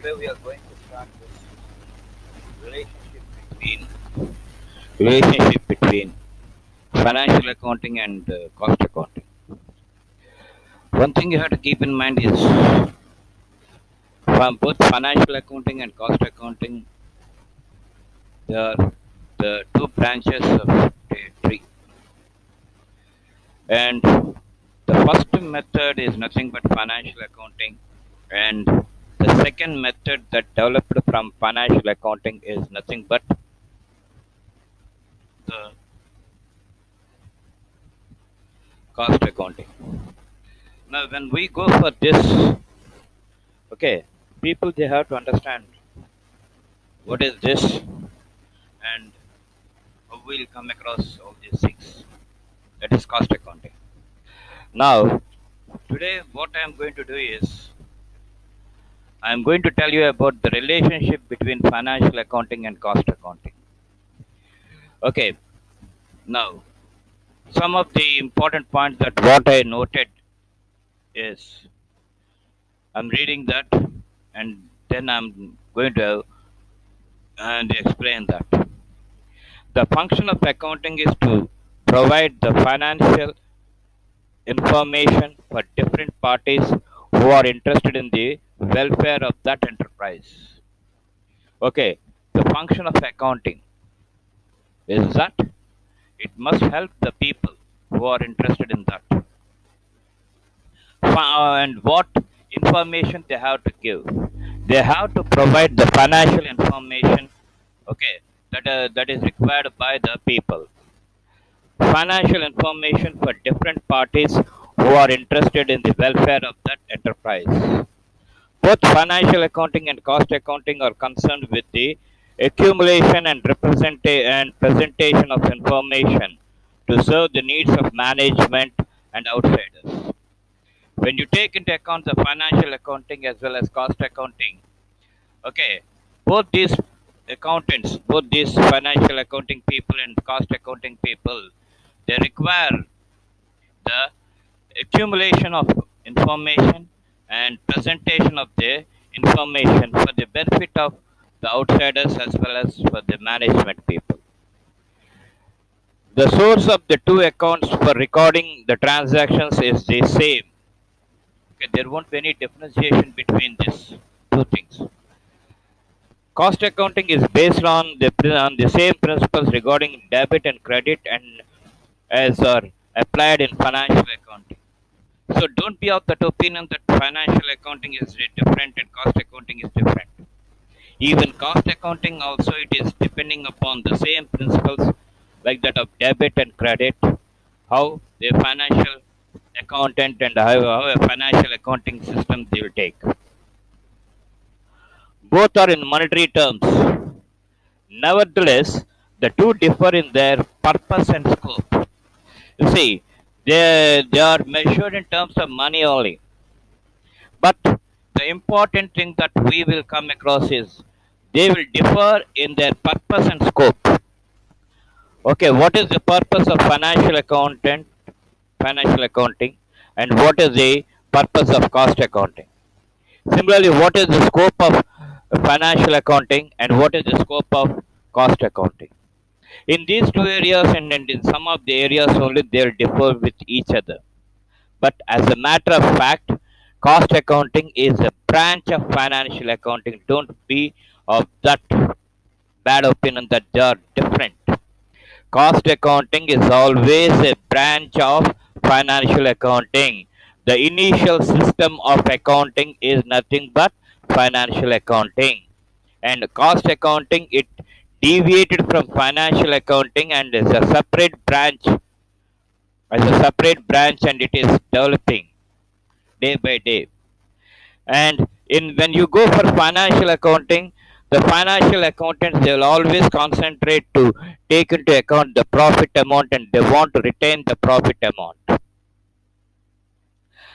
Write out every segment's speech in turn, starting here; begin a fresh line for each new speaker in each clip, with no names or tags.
Today we are going to start relationship between relationship between financial accounting and uh, cost accounting. One thing you have to keep in mind is from both financial accounting and cost accounting, are the two branches of a tree. And the first method is nothing but financial accounting, and the second method that developed from financial accounting is nothing but the cost accounting. Now, when we go for this, okay, people they have to understand what is this and how we'll come across all these things. That is cost accounting. Now, today, what I am going to do is I am going to tell you about the relationship between financial accounting and cost accounting. Okay, now some of the important points that what I noted is I'm reading that and then I'm going to and explain that. The function of accounting is to provide the financial information for different parties who are interested in the welfare of that enterprise. Okay, the function of accounting is that it must help the people who are interested in that. And what information they have to give? They have to provide the financial information, okay, that, uh, that is required by the people financial information for different parties who are interested in the welfare of that enterprise. Both financial accounting and cost accounting are concerned with the accumulation and and presentation of information to serve the needs of management and outsiders. When you take into account the financial accounting as well as cost accounting, okay, both these accountants, both these financial accounting people and cost accounting people, they require the accumulation of information and presentation of the information for the benefit of the outsiders as well as for the management people. The source of the two accounts for recording the transactions is the same. Okay, there won't be any differentiation between these two things. Cost accounting is based on the on the same principles regarding debit and credit and as are applied in financial accounting. So don't be of that opinion that financial accounting is different and cost accounting is different. Even cost accounting also it is depending upon the same principles like that of debit and credit, how the financial accountant and how, a financial accounting system they will take. Both are in monetary terms. Nevertheless, the two differ in their purpose and scope. You see, they, they are measured in terms of money only. But the important thing that we will come across is they will differ in their purpose and scope. Okay, what is the purpose of financial accountant, financial accounting, and what is the purpose of cost accounting? Similarly, what is the scope of financial accounting and what is the scope of cost accounting? In these two areas and, and in some of the areas only they'll differ with each other. But as a matter of fact, cost accounting is a branch of financial accounting. Don't be of that bad opinion that they are different. Cost accounting is always a branch of financial accounting. The initial system of accounting is nothing but financial accounting. And cost accounting, it deviated from financial accounting and is a separate branch. As a separate branch and it is developing day by day. And in when you go for financial accounting the financial accountants they will always concentrate to take into account the profit amount and they want to retain the profit amount.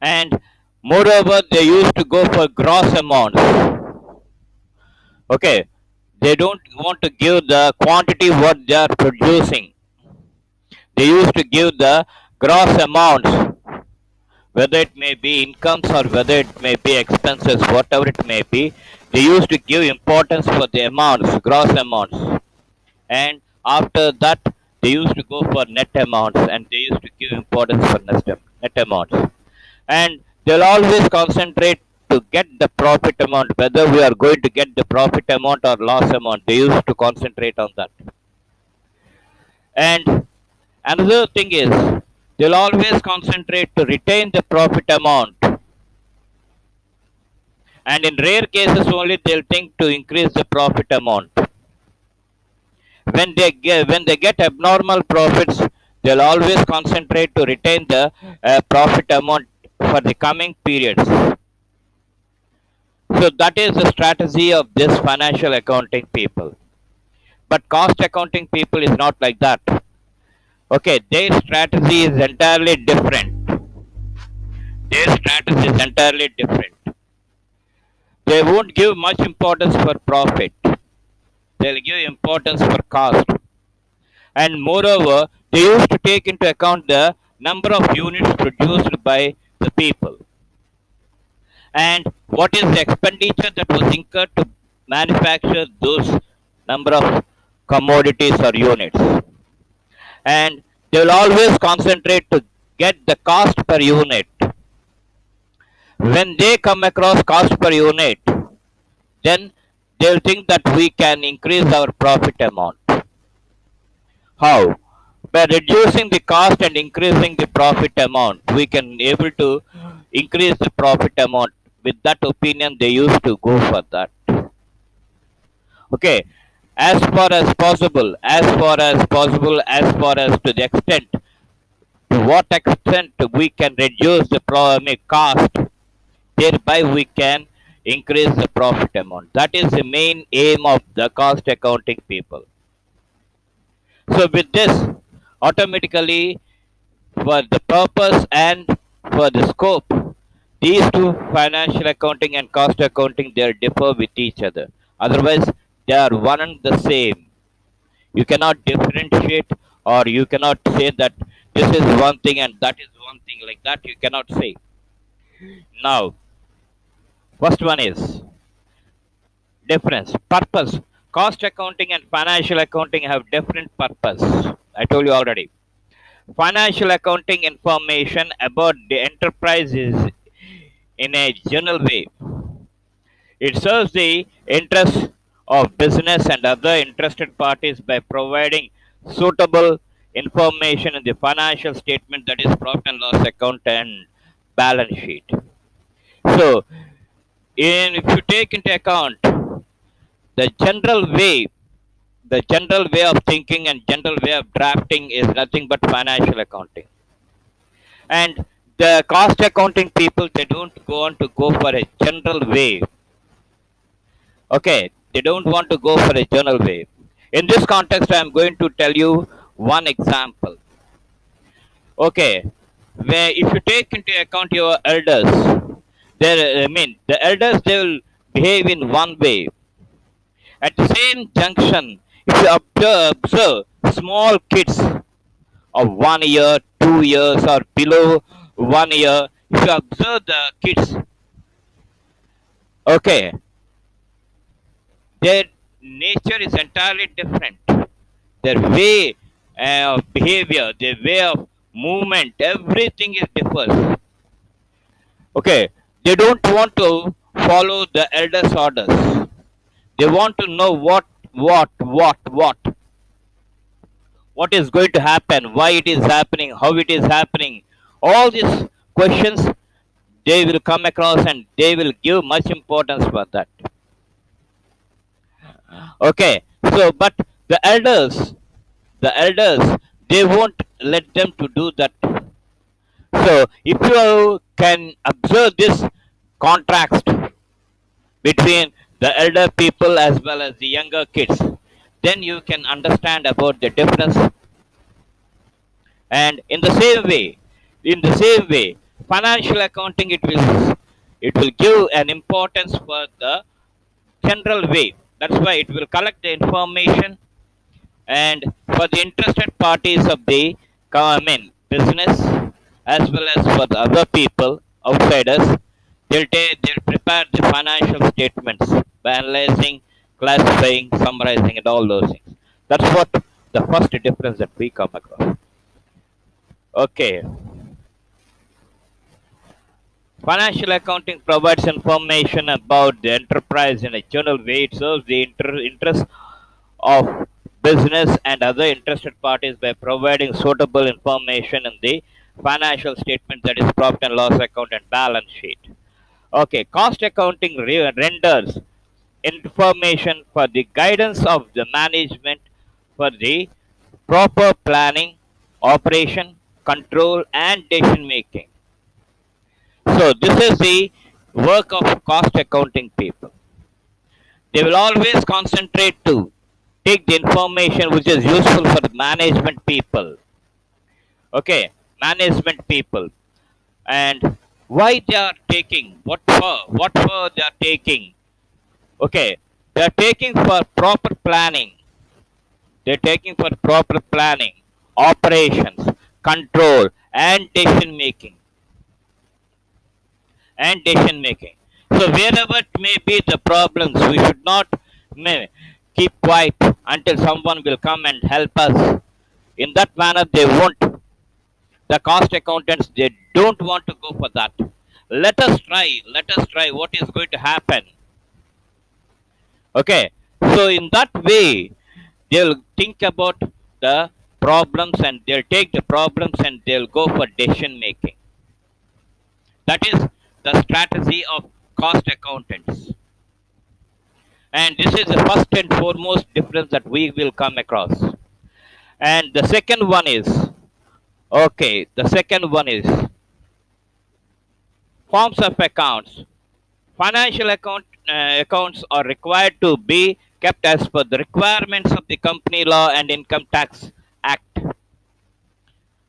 And moreover they used to go for gross amounts. Okay they don't want to give the quantity what they are producing they used to give the gross amounts whether it may be incomes or whether it may be expenses, whatever it may be, they used to give importance for the amounts, gross amounts. And after that, they used to go for net amounts and they used to give importance for net amounts. And they'll always concentrate to get the profit amount, whether we are going to get the profit amount or loss amount. They used to concentrate on that. And another thing is, they'll always concentrate to retain the profit amount. And in rare cases only, they'll think to increase the profit amount. When they get, when they get abnormal profits, they'll always concentrate to retain the uh, profit amount for the coming periods. So that is the strategy of this financial accounting people. But cost accounting people is not like that. Okay, their strategy is entirely different. Their strategy is entirely different. They won't give much importance for profit. They'll give importance for cost. And moreover, they used to take into account the number of units produced by the people. And what is the expenditure that was incurred to manufacture those number of commodities or units. And they will always concentrate to get the cost per unit. When they come across cost per unit, then they'll think that we can increase our profit amount. How? By reducing the cost and increasing the profit amount, we can able to increase the profit amount. With that opinion, they used to go for that. Okay, as far as possible, as far as possible, as far as to the extent, to what extent we can reduce the problem cost, thereby we can increase the profit amount. That is the main aim of the cost accounting people. So with this, automatically, for the purpose and for the scope, these two financial accounting and cost accounting, they differ with each other. Otherwise, they are one and the same. You cannot differentiate or you cannot say that this is one thing and that is one thing like that. You cannot say. Now, first one is difference, purpose. Cost accounting and financial accounting have different purpose. I told you already. Financial accounting information about the enterprise is in a general way. It serves the interest of business and other interested parties by providing suitable information in the financial statement that is profit and loss account and balance sheet. So, in, if you take into account the general way, the general way of thinking and general way of drafting is nothing but financial accounting. And the cost accounting people, they don't go on to go for a general way. Okay, they don't want to go for a general way. In this context, I am going to tell you one example. Okay, where if you take into account your elders, there I mean the elders they will behave in one way. At the same junction, if you observe, observe small kids of one year, two years, or below one year, if you observe the kids, okay, their nature is entirely different. Their way uh, of behavior, their way of movement, everything is differs. Okay, they don't want to follow the elders' orders. They want to know what, what, what, what. What is going to happen, why it is happening, how it is happening. All these questions they will come across and they will give much importance for that. Okay, so but the elders, the elders, they won't let them to do that. So if you can observe this contrast between the elder people as well as the younger kids, then you can understand about the difference. And in the same way, in the same way, financial accounting it will it will give an importance for the general way that's why it will collect the information and for the interested parties of the mean, business as well as for the other people, outsiders, they'll, they'll prepare the financial statements by analyzing, classifying, summarizing, and all those things. That's what the first difference that we come across. Okay. Financial accounting provides information about the enterprise in a general way. It serves the inter- interest of business and other interested parties by providing suitable information in the financial statement that is profit and loss account and balance sheet. Okay, cost accounting re- renders information for the guidance of the management for the proper planning, operation, control, and decision making. So, this is the work of cost accounting people. They will always concentrate to take the information which is useful for management people. Okay, management people. And why they are taking, what for, what for they are taking. Okay, they are taking for proper planning. They're taking for proper planning, operations, control, and decision making. And decision making. So wherever it may be the problems, we should not keep quiet until someone will come and help us. In that manner, they won't. The cost accountants, they don't want to go for that. Let us try. Let us try what is going to happen. Okay. So in that way, they'll think about the problems and they'll take the problems and they'll go for decision making. That is the strategy of cost accountants. And this is the first and foremost difference that we will come across. And the second one is okay, the second one is forms of accounts. Financial account uh, accounts are required to be kept as per the requirements of the company law and income tax act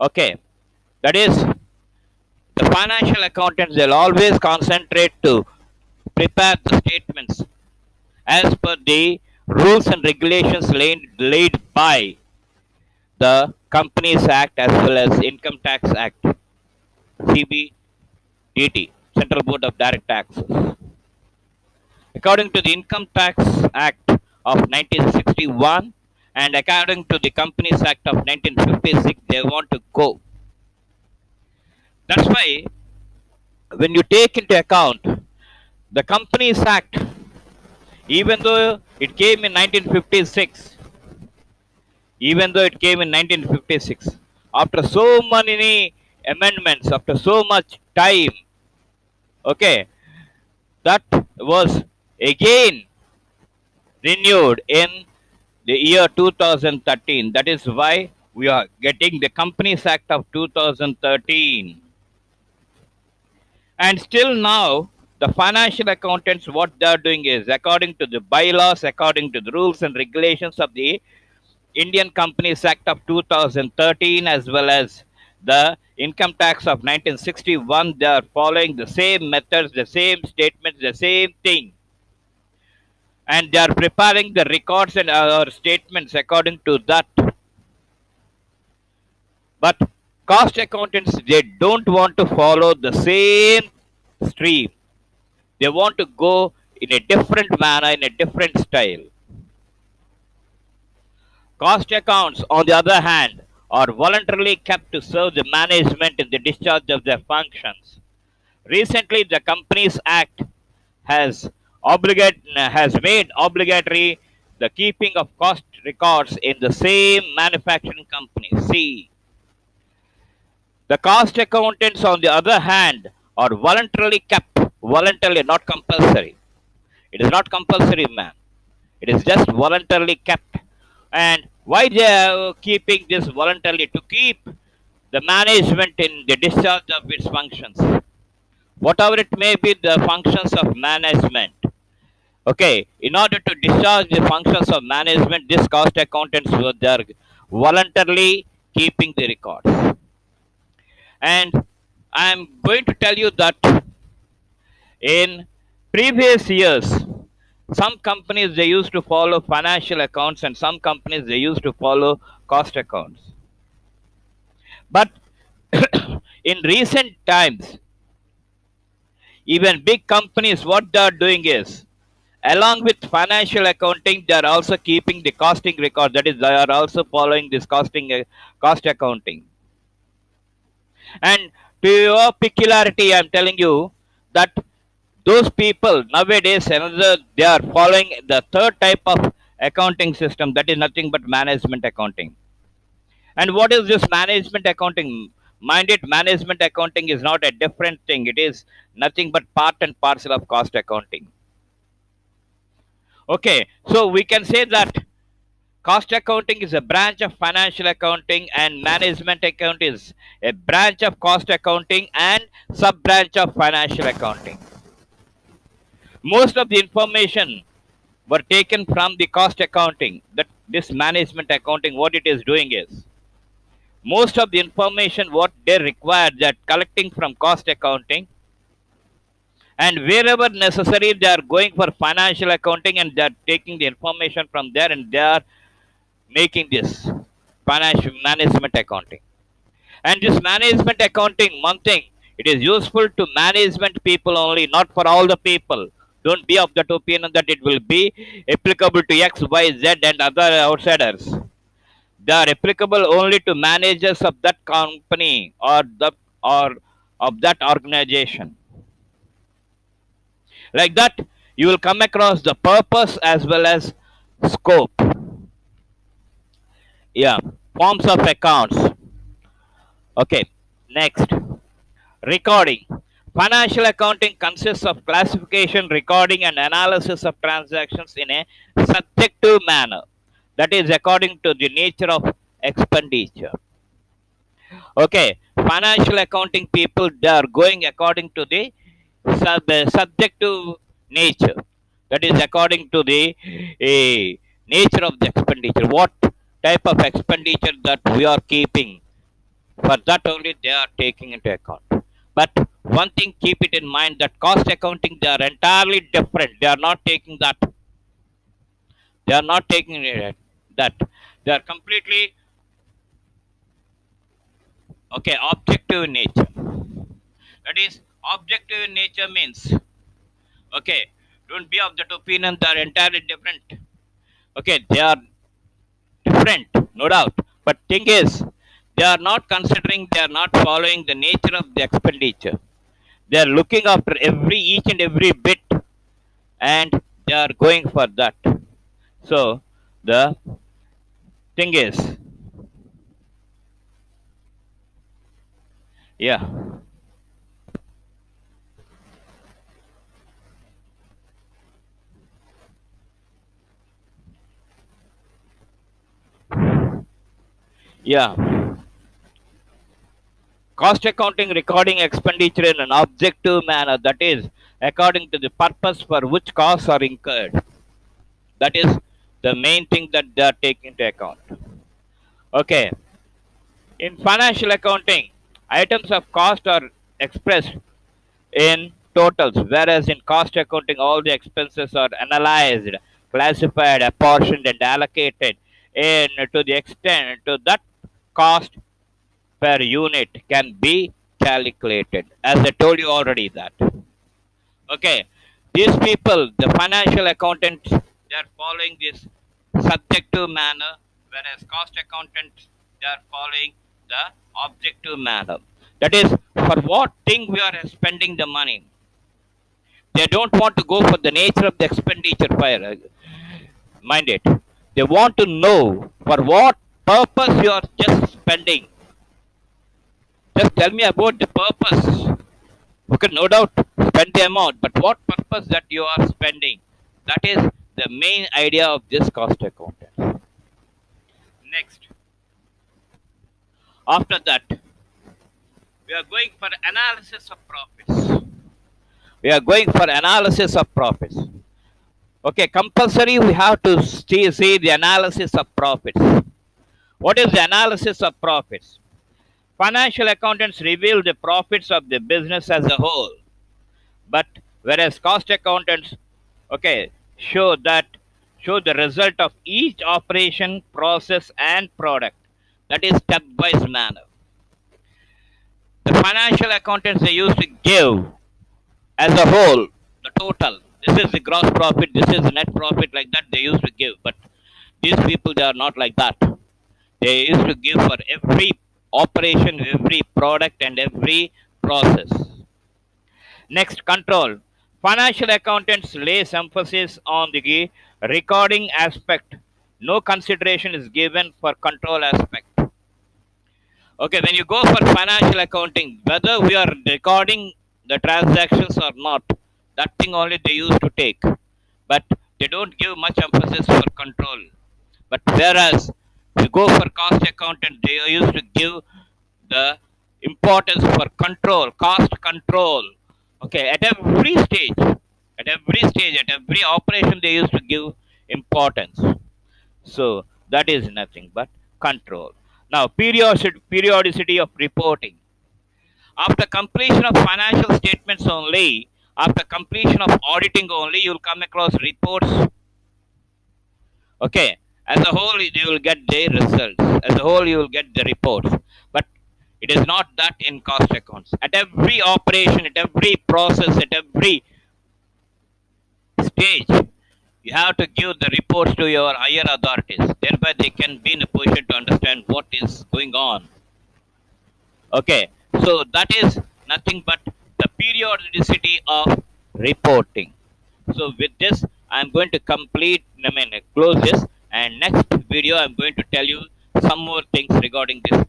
okay that is the financial accountants they'll always concentrate to prepare the statements as per the rules and regulations laid, laid by the companies act as well as income tax act cbdt central board of direct taxes according to the Income Tax Act of 1961 and according to the Companies Act of 1956, they want to go. That's why when you take into account the Companies Act, even though it came in 1956, even though it came in 1956, after so many amendments, after so much time, okay, that was again renewed in the year 2013. That is why we are getting the Companies Act of 2013. And still now, the financial accountants, what they are doing is, according to the bylaws, according to the rules and regulations of the Indian Companies Act of 2013, as well as the income tax of 1961, they are following the same methods, the same statements, the same thing and they are preparing the records and our statements according to that. But cost accountants, they don't want to follow the same stream. They want to go in a different manner, in a different style. Cost accounts, on the other hand, are voluntarily kept to serve the management in the discharge of their functions. Recently, the Companies Act has obligate has made obligatory the keeping of cost records in the same manufacturing company. C. The cost accountants, on the other hand, are voluntarily kept, voluntarily, not compulsory. It is not compulsory, man. It is just voluntarily kept. And why they are keeping this voluntarily? To keep the management in the discharge of its functions. Whatever it may be, the functions of management Okay, in order to discharge the functions of management, this cost accountants were there voluntarily keeping the records. And I'm going to tell you that in previous years, some companies they used to follow financial accounts and some companies they used to follow cost accounts. But in recent times, even big companies, what they are doing is, along with financial accounting, they are also keeping the costing record. That is, they are also following this costing uh, cost accounting. And to your peculiarity, I'm telling you that those people nowadays another they are following the third type of accounting system that is nothing but management accounting. And what is this management accounting? Mind it, management accounting is not a different thing. It is nothing but part and parcel of cost accounting. Okay, so we can say that cost accounting is a branch of financial accounting and management account is a branch of cost accounting and sub branch of financial accounting. Most of the information were taken from the cost accounting that this management accounting what it is doing is most of the information what they require that collecting from cost accounting and wherever necessary they are going for financial accounting and they are taking the information from there and they are making this financial management accounting. And this management accounting one thing it is useful to management people only not for all the people. Don't be of that opinion that it will be applicable to x y z and other outsiders. They are applicable only to managers of that company or the or of that organization. Like that you will come across the purpose as well as scope yeah forms of accounts. Okay next. Recording. Financial accounting consists of classification recording and analysis of transactions in a subjective manner. That is according to the nature of expenditure. Okay financial accounting people they are going according to the sub, subjective nature. That is according to the uh, nature of the expenditure. What type of expenditure that we are keeping. For that only they are taking into account. But one thing keep it in mind that cost accounting they are entirely different. They are not taking that. They are not taking that. They are completely okay objective in nature. That is objective in nature means okay don't be of that opinion they are entirely different. Okay they are different no doubt. But thing is they are not considering they are not following the nature of the expenditure. They are looking after every each and every bit and they are going for that. So the thing is yeah yeah. Cost accounting recording expenditure in an objective manner that is according to the purpose for which costs are incurred. That is the main thing that they are taking into account. Okay. In financial accounting items of cost are expressed in totals whereas in cost accounting all the expenses are analyzed classified apportioned and allocated in to the extent to that cost per unit can be calculated as i told you already that. Okay these people the financial accountants they are following this subjective manner whereas cost accountants they are following the objective manner. That is for what thing we are spending the money? They don't want to go for the nature of the expenditure fire mind it. They want to know for what purpose you are just spending. Just tell me about the purpose. Okay no doubt spend the amount but what purpose that you are spending? That is the main idea of this cost accountant. Next. After that we are going for analysis of profits. We are going for analysis of profits. Okay compulsory we have to see, see the analysis of profits what is the analysis of profits? Financial accountants reveal the profits of the business as a whole. But whereas cost accountants okay show that show the result of each operation process and product. That is stepwise manner. The financial accountants they used to give as a whole the total. This is the gross profit this is net profit like that they used to give. But these people they are not like that they used to give for every operation every product and every process. Next control. Financial accountants lays emphasis on the recording aspect. No consideration is given for control aspect. Okay when you go for financial accounting whether we are recording the transactions or not that thing only they used to take. But they don't give much emphasis for control. But whereas we go for cost accountant they used to give the importance for control cost control. Okay at every stage at every stage at every operation they used to give importance. So that is nothing but control. Now periodicity periodicity of reporting. After completion of financial statements only after completion of auditing only you will come across reports. Okay as a whole you will get their results. As a whole you will get the reports. But it is not that in cost accounts. At every operation at every process at every stage you have to give the reports to your higher authorities. Thereby they can be in a position to understand what is going on. Okay. So that is nothing but the periodicity of reporting. So with this i'm going to complete i mean close this and next video i'm going to tell you some more things regarding this